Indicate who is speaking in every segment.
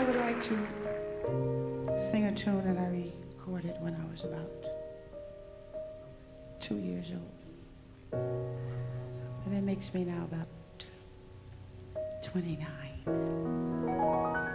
Speaker 1: I would like to sing a tune that I recorded when I was about two years old. And it makes me now about 29.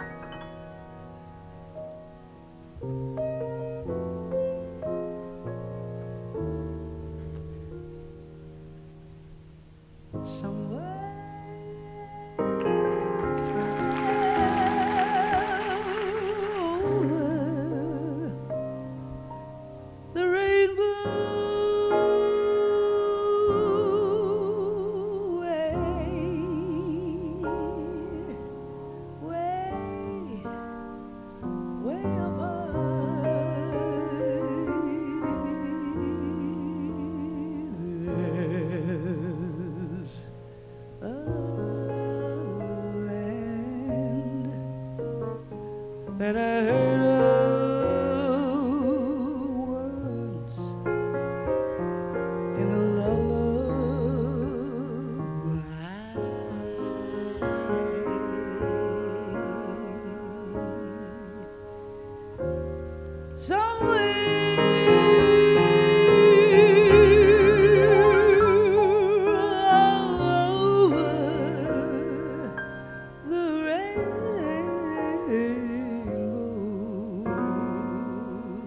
Speaker 1: and I heard.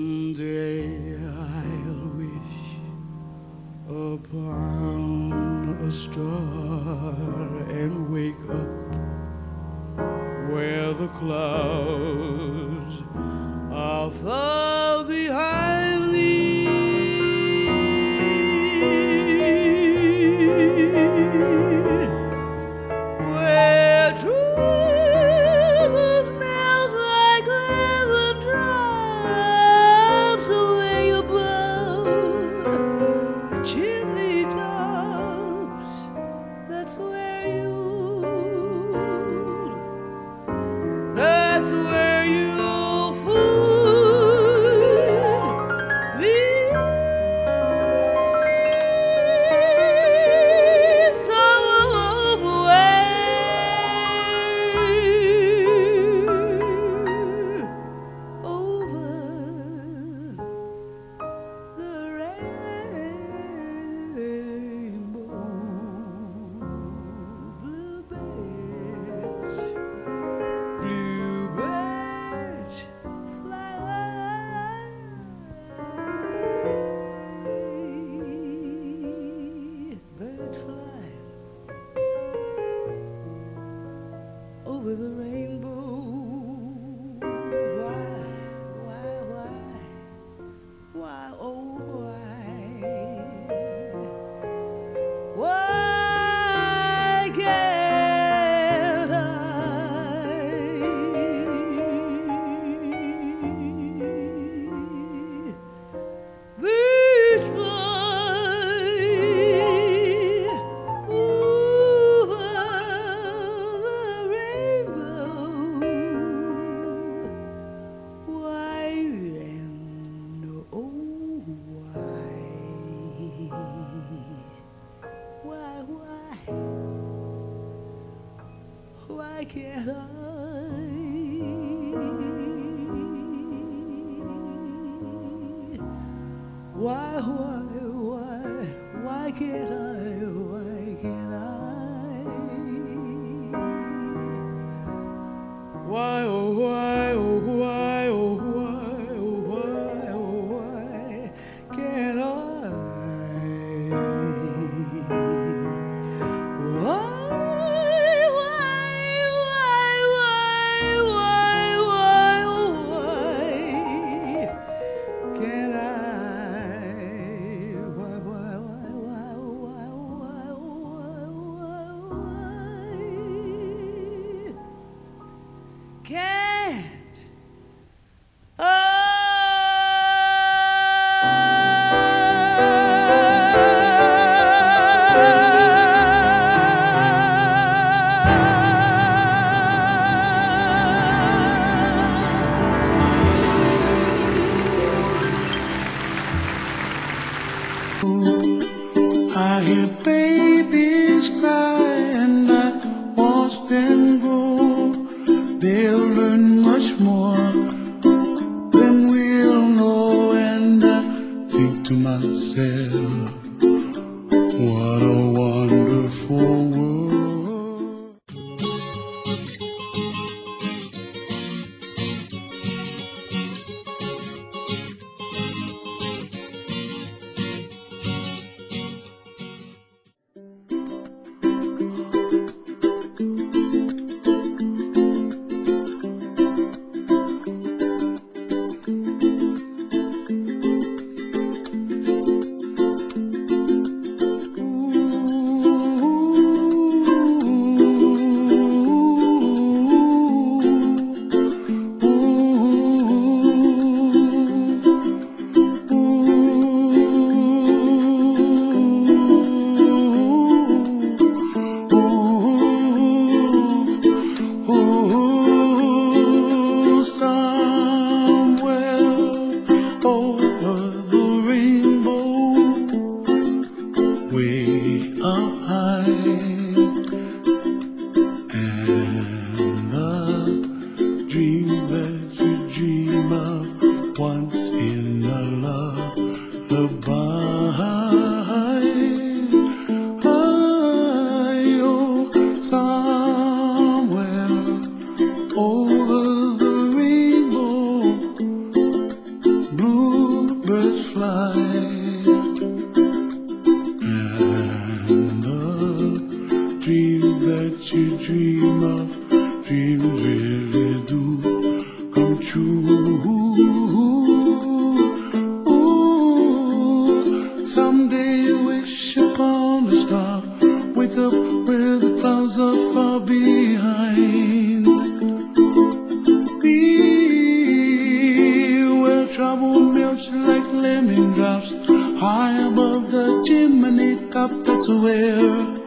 Speaker 1: day I'll wish upon a star and wake up where the clouds ways. Why. sin And the dreams that you dream of, dreams do come true. Ooh, someday wish upon a star, wake up where the clouds are far. the chimney cup, that's where